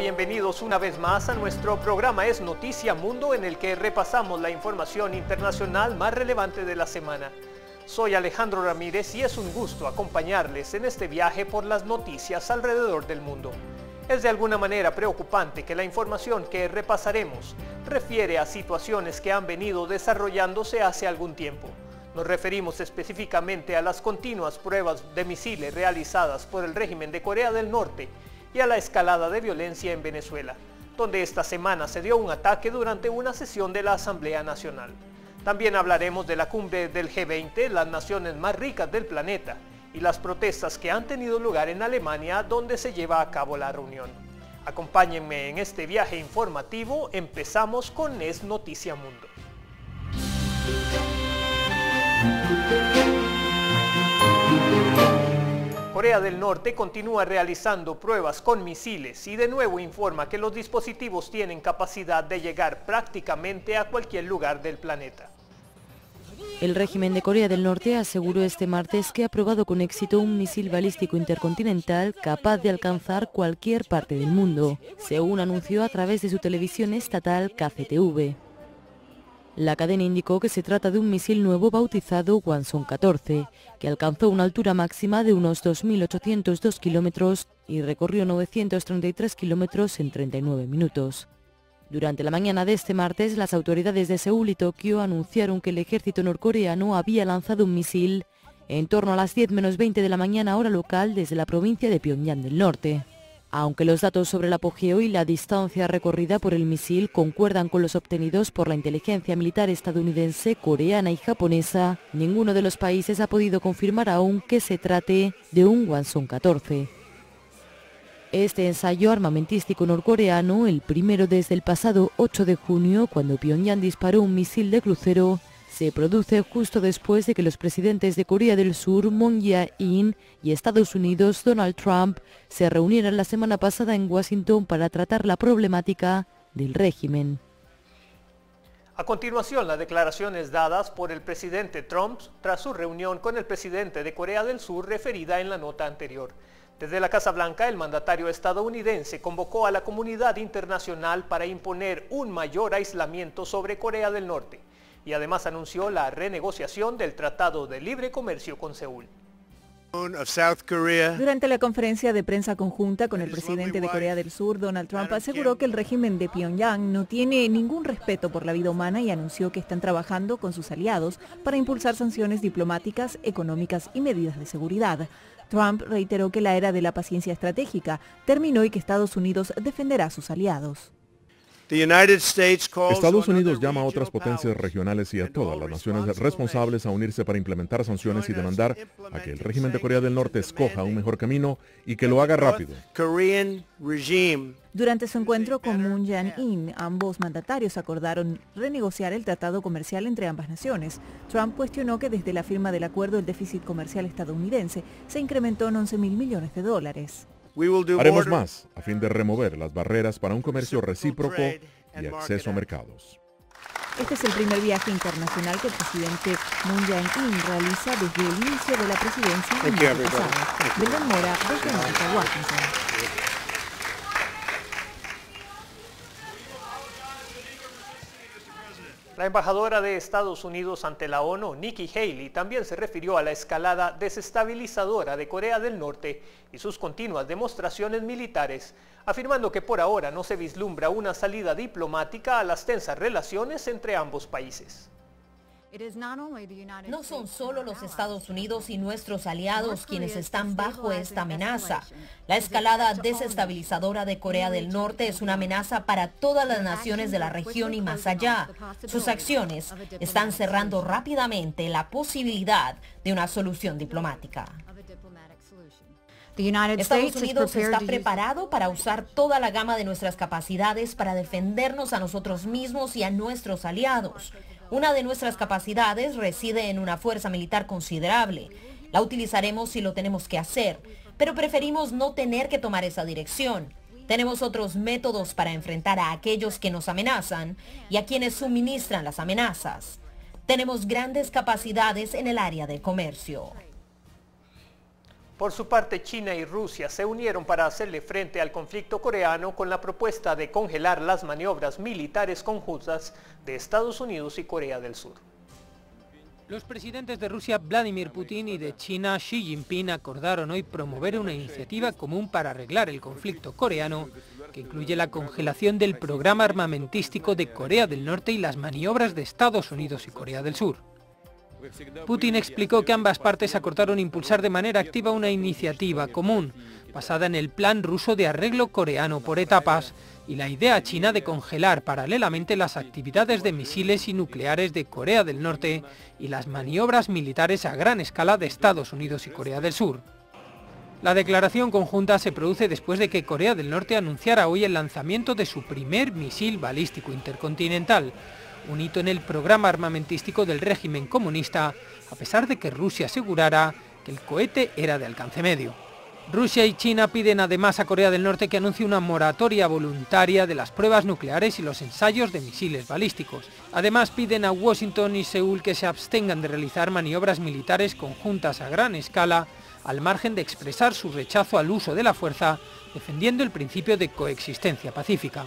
bienvenidos una vez más a nuestro programa Es Noticia Mundo en el que repasamos la información internacional más relevante de la semana. Soy Alejandro Ramírez y es un gusto acompañarles en este viaje por las noticias alrededor del mundo. Es de alguna manera preocupante que la información que repasaremos refiere a situaciones que han venido desarrollándose hace algún tiempo. Nos referimos específicamente a las continuas pruebas de misiles realizadas por el régimen de Corea del Norte y a la escalada de violencia en Venezuela, donde esta semana se dio un ataque durante una sesión de la Asamblea Nacional. También hablaremos de la cumbre del G20, las naciones más ricas del planeta, y las protestas que han tenido lugar en Alemania donde se lleva a cabo la reunión. Acompáñenme en este viaje informativo, empezamos con Es Noticia Mundo. Corea del Norte continúa realizando pruebas con misiles y de nuevo informa que los dispositivos tienen capacidad de llegar prácticamente a cualquier lugar del planeta. El régimen de Corea del Norte aseguró este martes que ha probado con éxito un misil balístico intercontinental capaz de alcanzar cualquier parte del mundo, según anunció a través de su televisión estatal KCTV. La cadena indicó que se trata de un misil nuevo bautizado Wanson 14, que alcanzó una altura máxima de unos 2.802 kilómetros y recorrió 933 kilómetros en 39 minutos. Durante la mañana de este martes, las autoridades de Seúl y Tokio anunciaron que el ejército norcoreano había lanzado un misil en torno a las 10 menos 20 de la mañana hora local desde la provincia de Pyongyang del Norte. Aunque los datos sobre el apogeo y la distancia recorrida por el misil concuerdan con los obtenidos por la inteligencia militar estadounidense, coreana y japonesa, ninguno de los países ha podido confirmar aún que se trate de un Wanson 14. Este ensayo armamentístico norcoreano, el primero desde el pasado 8 de junio, cuando Pyongyang disparó un misil de crucero, se produce justo después de que los presidentes de Corea del Sur, Moon Jae-in, y Estados Unidos, Donald Trump, se reunieran la semana pasada en Washington para tratar la problemática del régimen. A continuación, las declaraciones dadas por el presidente Trump tras su reunión con el presidente de Corea del Sur referida en la nota anterior. Desde la Casa Blanca, el mandatario estadounidense convocó a la comunidad internacional para imponer un mayor aislamiento sobre Corea del Norte y además anunció la renegociación del Tratado de Libre Comercio con Seúl. Durante la conferencia de prensa conjunta con el presidente de Corea del Sur, Donald Trump aseguró que el régimen de Pyongyang no tiene ningún respeto por la vida humana y anunció que están trabajando con sus aliados para impulsar sanciones diplomáticas, económicas y medidas de seguridad. Trump reiteró que la era de la paciencia estratégica terminó y que Estados Unidos defenderá a sus aliados. Estados Unidos llama a otras potencias regionales y a todas las naciones responsables a unirse para implementar sanciones y demandar a que el régimen de Corea del Norte escoja un mejor camino y que lo haga rápido. Durante su encuentro con Moon Jae-in, ambos mandatarios acordaron renegociar el tratado comercial entre ambas naciones. Trump cuestionó que desde la firma del acuerdo el déficit comercial estadounidense se incrementó en 11 mil millones de dólares. Haremos más a fin de remover las barreras para un comercio recíproco y acceso a mercados. Este es el primer viaje internacional que el presidente Moon Jae-in realiza desde el inicio de la presidencia en el pasado. Mora, desde Washington. La embajadora de Estados Unidos ante la ONU, Nikki Haley, también se refirió a la escalada desestabilizadora de Corea del Norte y sus continuas demostraciones militares, afirmando que por ahora no se vislumbra una salida diplomática a las tensas relaciones entre ambos países. No son solo los Estados Unidos y nuestros aliados quienes están bajo esta amenaza. La escalada desestabilizadora de Corea del Norte es una amenaza para todas las naciones de la región y más allá. Sus acciones están cerrando rápidamente la posibilidad de una solución diplomática. Estados Unidos está preparado para usar toda la gama de nuestras capacidades para defendernos a nosotros mismos y a nuestros aliados. Una de nuestras capacidades reside en una fuerza militar considerable. La utilizaremos si lo tenemos que hacer, pero preferimos no tener que tomar esa dirección. Tenemos otros métodos para enfrentar a aquellos que nos amenazan y a quienes suministran las amenazas. Tenemos grandes capacidades en el área de comercio. Por su parte, China y Rusia se unieron para hacerle frente al conflicto coreano con la propuesta de congelar las maniobras militares conjuntas de Estados Unidos y Corea del Sur. Los presidentes de Rusia Vladimir Putin y de China Xi Jinping acordaron hoy promover una iniciativa común para arreglar el conflicto coreano que incluye la congelación del programa armamentístico de Corea del Norte y las maniobras de Estados Unidos y Corea del Sur. Putin explicó que ambas partes acordaron impulsar de manera activa una iniciativa común, basada en el plan ruso de arreglo coreano por etapas y la idea china de congelar paralelamente las actividades de misiles y nucleares de Corea del Norte y las maniobras militares a gran escala de Estados Unidos y Corea del Sur. La declaración conjunta se produce después de que Corea del Norte anunciara hoy el lanzamiento de su primer misil balístico intercontinental, un hito en el programa armamentístico del régimen comunista, a pesar de que Rusia asegurara que el cohete era de alcance medio. Rusia y China piden además a Corea del Norte que anuncie una moratoria voluntaria de las pruebas nucleares y los ensayos de misiles balísticos. Además piden a Washington y Seúl que se abstengan de realizar maniobras militares conjuntas a gran escala al margen de expresar su rechazo al uso de la fuerza, defendiendo el principio de coexistencia pacífica.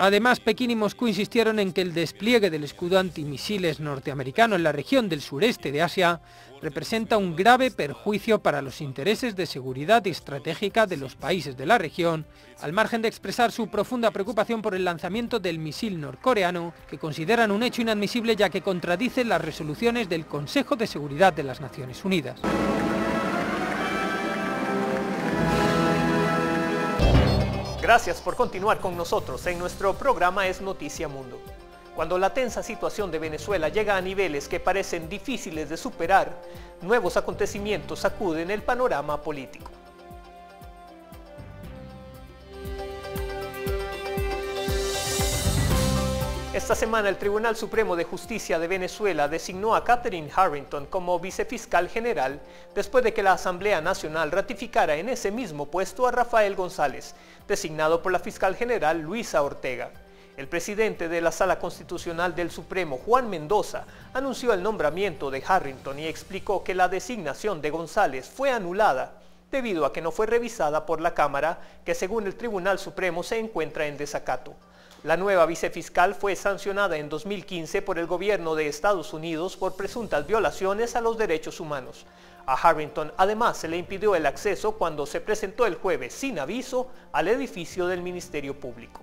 Además, Pekín y Moscú insistieron en que el despliegue del escudo antimisiles norteamericano en la región del sureste de Asia representa un grave perjuicio para los intereses de seguridad estratégica de los países de la región, al margen de expresar su profunda preocupación por el lanzamiento del misil norcoreano, que consideran un hecho inadmisible ya que contradice las resoluciones del Consejo de Seguridad de las Naciones Unidas. Gracias por continuar con nosotros en nuestro programa Es Noticia Mundo. Cuando la tensa situación de Venezuela llega a niveles que parecen difíciles de superar, nuevos acontecimientos sacuden el panorama político. Esta semana el Tribunal Supremo de Justicia de Venezuela designó a Catherine Harrington como vicefiscal general después de que la Asamblea Nacional ratificara en ese mismo puesto a Rafael González, designado por la fiscal general Luisa Ortega. El presidente de la Sala Constitucional del Supremo, Juan Mendoza, anunció el nombramiento de Harrington y explicó que la designación de González fue anulada debido a que no fue revisada por la Cámara, que según el Tribunal Supremo se encuentra en desacato. La nueva vicefiscal fue sancionada en 2015 por el gobierno de Estados Unidos por presuntas violaciones a los derechos humanos. A Harrington además se le impidió el acceso cuando se presentó el jueves sin aviso al edificio del Ministerio Público.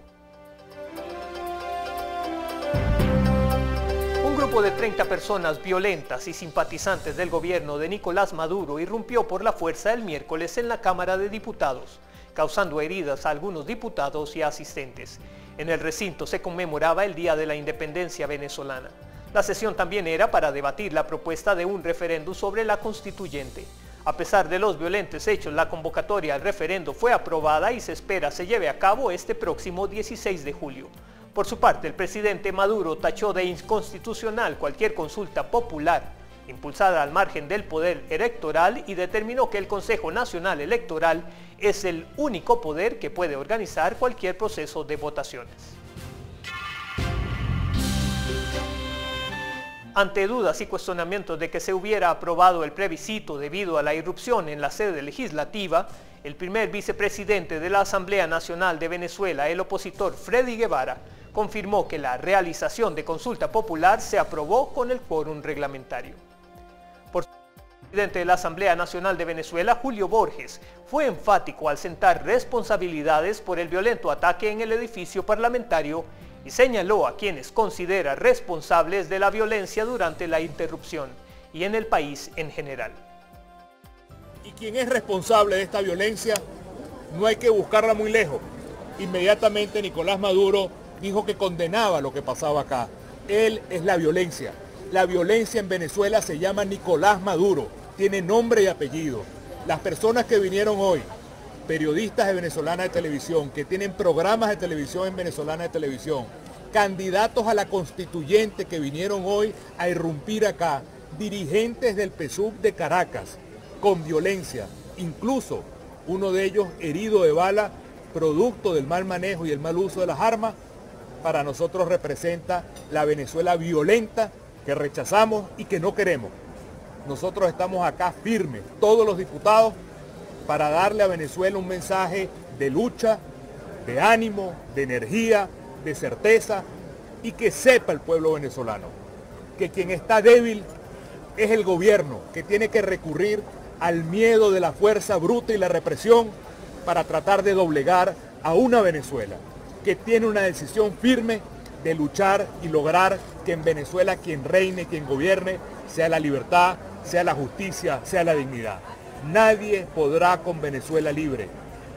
Un grupo de 30 personas violentas y simpatizantes del gobierno de Nicolás Maduro irrumpió por la fuerza el miércoles en la Cámara de Diputados, causando heridas a algunos diputados y asistentes. En el recinto se conmemoraba el Día de la Independencia venezolana. La sesión también era para debatir la propuesta de un referéndum sobre la constituyente. A pesar de los violentos hechos, la convocatoria al referendo fue aprobada y se espera se lleve a cabo este próximo 16 de julio. Por su parte, el presidente Maduro tachó de inconstitucional cualquier consulta popular impulsada al margen del poder electoral y determinó que el Consejo Nacional Electoral es el único poder que puede organizar cualquier proceso de votaciones. Ante dudas y cuestionamientos de que se hubiera aprobado el plebiscito debido a la irrupción en la sede legislativa, el primer vicepresidente de la Asamblea Nacional de Venezuela, el opositor Freddy Guevara, confirmó que la realización de consulta popular se aprobó con el quórum reglamentario. Presidente de la Asamblea Nacional de Venezuela, Julio Borges, fue enfático al sentar responsabilidades por el violento ataque en el edificio parlamentario y señaló a quienes considera responsables de la violencia durante la interrupción y en el país en general. Y quien es responsable de esta violencia, no hay que buscarla muy lejos. Inmediatamente Nicolás Maduro dijo que condenaba lo que pasaba acá. Él es la violencia. La violencia en Venezuela se llama Nicolás Maduro tiene nombre y apellido. Las personas que vinieron hoy, periodistas de Venezolana de Televisión, que tienen programas de televisión en Venezolana de Televisión, candidatos a la constituyente que vinieron hoy a irrumpir acá, dirigentes del PSUV de Caracas, con violencia, incluso uno de ellos herido de bala, producto del mal manejo y el mal uso de las armas, para nosotros representa la Venezuela violenta que rechazamos y que no queremos. nosotros estamos acá firmes, todos los diputados, para darle a Venezuela un mensaje de lucha, de ánimo, de energía, de certeza y que sepa el pueblo venezolano que quien está débil es el gobierno, que tiene que recurrir al miedo de la fuerza bruta y la represión para tratar de doblegar a una Venezuela que tiene una decisión firme de luchar y lograr que en Venezuela quien reine, quien gobierne, sea la libertad, sea la justicia, sea la dignidad. Nadie podrá con Venezuela libre.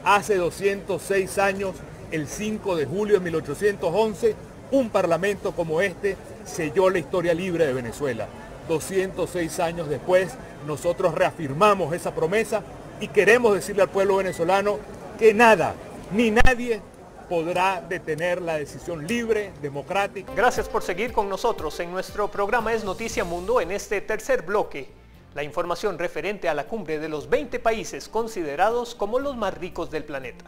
Hace 206 años, el 5 de julio de 1811, un parlamento como este selló la historia libre de Venezuela. 206 años después, nosotros reafirmamos esa promesa y queremos decirle al pueblo venezolano que nada, ni nadie podrá detener la decisión libre, democrática. Gracias por seguir con nosotros en nuestro programa Es Noticia Mundo en este tercer bloque. La información referente a la cumbre de los 20 países considerados como los más ricos del planeta.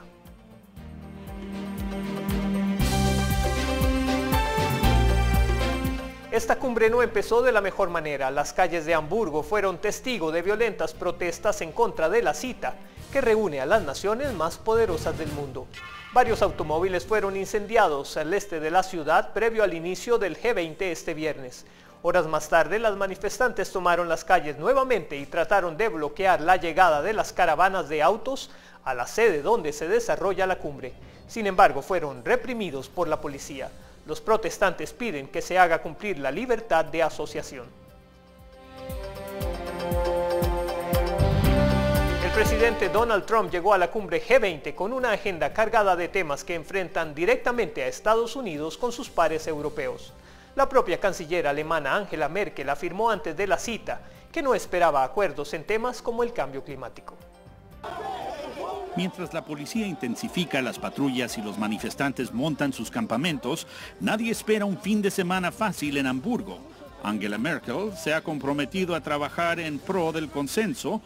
Esta cumbre no empezó de la mejor manera. Las calles de Hamburgo fueron testigo de violentas protestas en contra de la cita, que reúne a las naciones más poderosas del mundo. Varios automóviles fueron incendiados al este de la ciudad previo al inicio del G20 este viernes. Horas más tarde, las manifestantes tomaron las calles nuevamente y trataron de bloquear la llegada de las caravanas de autos a la sede donde se desarrolla la cumbre. Sin embargo, fueron reprimidos por la policía. Los protestantes piden que se haga cumplir la libertad de asociación. El presidente Donald Trump llegó a la cumbre G20 con una agenda cargada de temas que enfrentan directamente a Estados Unidos con sus pares europeos. La propia canciller alemana Angela Merkel afirmó antes de la cita que no esperaba acuerdos en temas como el cambio climático. Mientras la policía intensifica las patrullas y los manifestantes montan sus campamentos, nadie espera un fin de semana fácil en Hamburgo. Angela Merkel se ha comprometido a trabajar en pro del consenso,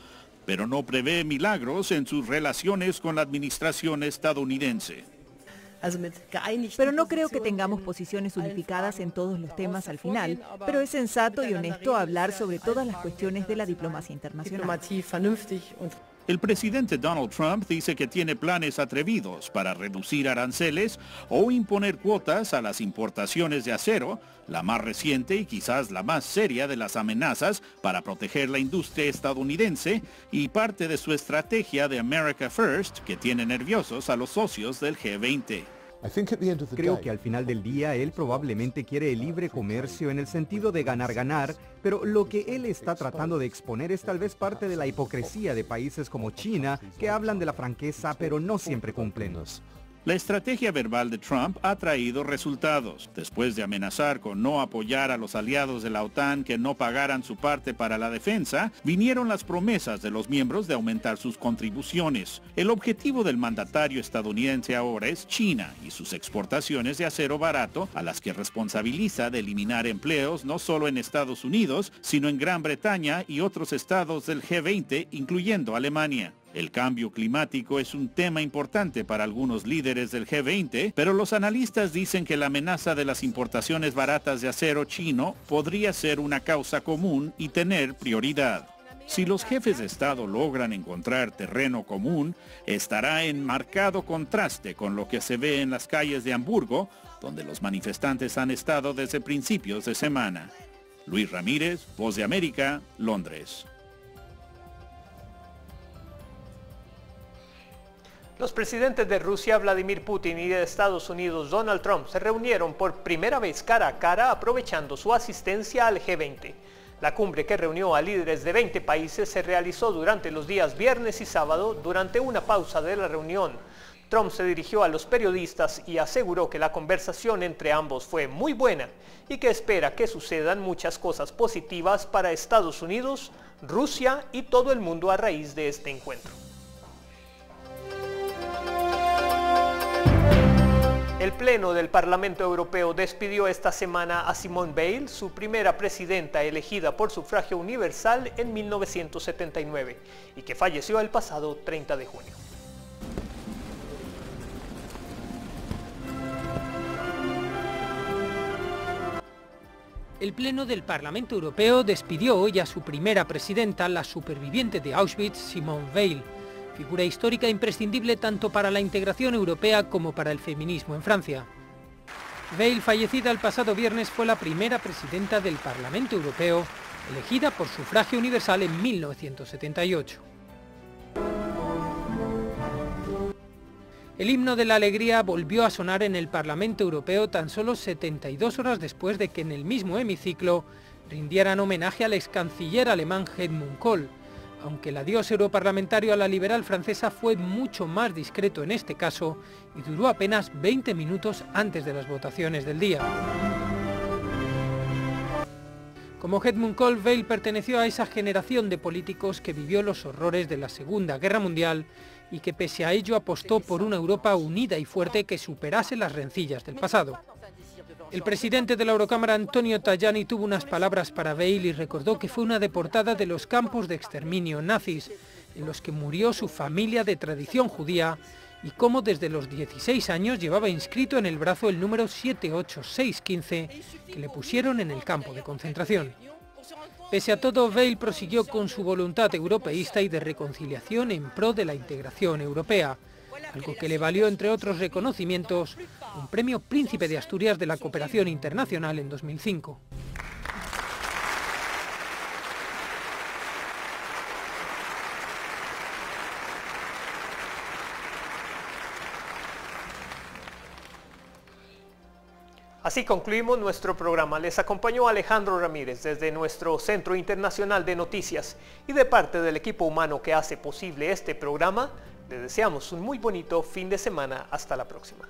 pero no prevé milagros en sus relaciones con la administración estadounidense. Pero no creo que tengamos posiciones unificadas en todos los temas al final, pero es sensato y honesto hablar sobre todas las cuestiones de la diplomacia internacional. El presidente Donald Trump dice que tiene planes atrevidos para reducir aranceles o imponer cuotas a las importaciones de acero, la más reciente y quizás la más seria de las amenazas para proteger la industria estadounidense y parte de su estrategia de America First que tiene nerviosos a los socios del G20. Creo que al final del día él probablemente quiere el libre comercio en el sentido de ganar-ganar, pero lo que él está tratando de exponer es tal vez parte de la hipocresía de países como China que hablan de la franqueza pero no siempre cumplen. La estrategia verbal de Trump ha traído resultados. Después de amenazar con no apoyar a los aliados de la OTAN que no pagaran su parte para la defensa, vinieron las promesas de los miembros de aumentar sus contribuciones. El objetivo del mandatario estadounidense ahora es China y sus exportaciones de acero barato, a las que responsabiliza de eliminar empleos no solo en Estados Unidos, sino en Gran Bretaña y otros estados del G20, incluyendo Alemania. El cambio climático es un tema importante para algunos líderes del G20, pero los analistas dicen que la amenaza de las importaciones baratas de acero chino podría ser una causa común y tener prioridad. Si los jefes de Estado logran encontrar terreno común, estará en marcado contraste con lo que se ve en las calles de Hamburgo, donde los manifestantes han estado desde principios de semana. Luis Ramírez, Voz de América, Londres. Los presidentes de Rusia, Vladimir Putin, y de Estados Unidos, Donald Trump, se reunieron por primera vez cara a cara aprovechando su asistencia al G20. La cumbre que reunió a líderes de 20 países se realizó durante los días viernes y sábado durante una pausa de la reunión. Trump se dirigió a los periodistas y aseguró que la conversación entre ambos fue muy buena y que espera que sucedan muchas cosas positivas para Estados Unidos, Rusia y todo el mundo a raíz de este encuentro. El Pleno del Parlamento Europeo despidió esta semana a Simone Veil, su primera presidenta elegida por sufragio universal en 1979 y que falleció el pasado 30 de junio. El Pleno del Parlamento Europeo despidió hoy a su primera presidenta, la superviviente de Auschwitz, Simone Veil, figura histórica imprescindible tanto para la integración europea como para el feminismo en Francia. Veil, fallecida el pasado viernes, fue la primera presidenta del Parlamento Europeo, elegida por sufragio universal en 1978. El himno de la alegría volvió a sonar en el Parlamento Europeo tan solo 72 horas después de que en el mismo hemiciclo rindieran homenaje al ex canciller alemán Edmund Kohl, aunque el adiós europarlamentario a la liberal francesa fue mucho más discreto en este caso y duró apenas 20 minutos antes de las votaciones del día. Como Edmund Kohl, Veil perteneció a esa generación de políticos que vivió los horrores de la Segunda Guerra Mundial y que pese a ello apostó por una Europa unida y fuerte que superase las rencillas del pasado. El presidente de la Eurocámara, Antonio Tajani, tuvo unas palabras para Veil y recordó que fue una deportada de los campos de exterminio nazis, en los que murió su familia de tradición judía y cómo desde los 16 años llevaba inscrito en el brazo el número 78615 que le pusieron en el campo de concentración. Pese a todo, Veil prosiguió con su voluntad europeísta y de reconciliación en pro de la integración europea, algo que le valió, entre otros reconocimientos, un premio Príncipe de Asturias de la Cooperación Internacional en 2005. Así concluimos nuestro programa. Les acompañó Alejandro Ramírez desde nuestro Centro Internacional de Noticias y de parte del equipo humano que hace posible este programa. Les deseamos un muy bonito fin de semana. Hasta la próxima.